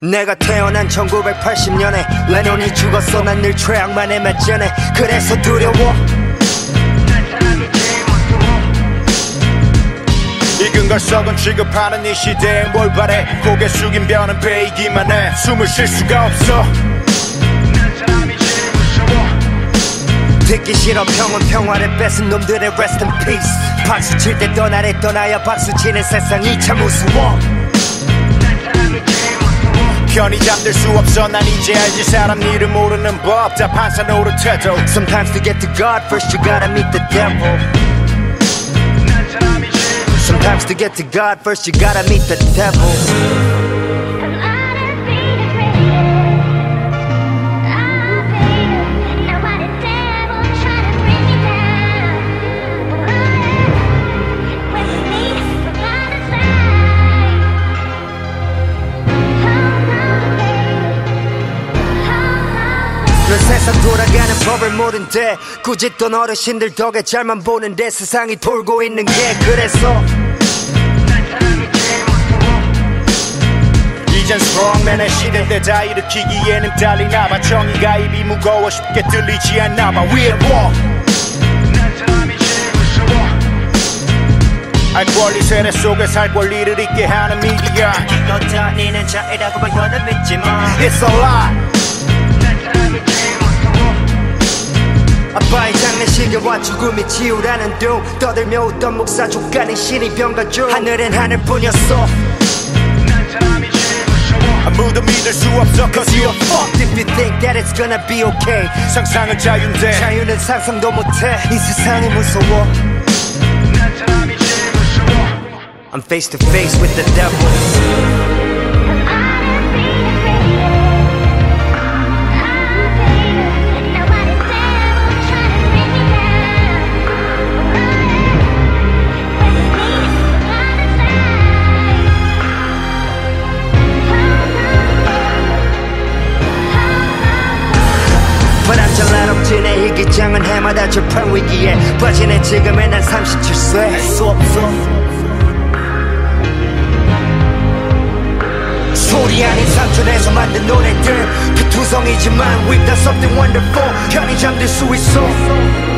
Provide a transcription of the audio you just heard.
내가 태어난 1980년에 레논이 죽었어. 난 늘 최악만에 맞전해 그래서 두려워. 익은 걸 썩은 취급하는 이 시대에 뭘 바래? 고개 숙인 변은 베이기만 해. 숨을 쉴 수가 없어. 듣기 싫어. 평온 평화를 뺏은 놈들의 rest in peace. 박수 칠 때 떠나래 떠나야 박수 치는 세상이 참 무서워 편히 잠들 수 없어 난 이제 알지 사람 일을 모르는 법 답한사 노릇해도 Sometimes to get to God first you gotta meet the devil Sometimes to get to God first you gotta meet the devil 넌 세상 돌아가는 법을 모른대 굳이 또 어르신들 덕에 잘만 보는데 세상이 돌고 있는 게 그래서 이젠 스트롱맨의 시대인데 다 일으키기에는 달리나봐 정의가 입이 무거워 쉽게 들리지 않나 봐. 위에 워알 권리 세대 속에 살 권리를 잊게 하는 미디어. 너 다니는 자이라고 봐 너는 믿지 마. It's a lie 아빠의 장례식에 와 죽음이 치우라는 둥 떠들며 웃던 목사 족가는 신이 병가 중 하늘엔 하늘뿐이었어. 아무도 믿을 수 없어 Cause you're fucked. If you think that it's gonna be okay 상상은 자유인데 자유는 상상도 못해. 이 세상이 무서워. I'm face to face with the devil 없지네 이 기장은 해마다 절판 위기에 빠지네. 지금의 난 37세 할 수 없어 소리 아닌 삼촌에서 만든 노래들. 피투성이지만 We've done something wonderful. 수 편히 잠들 수 있어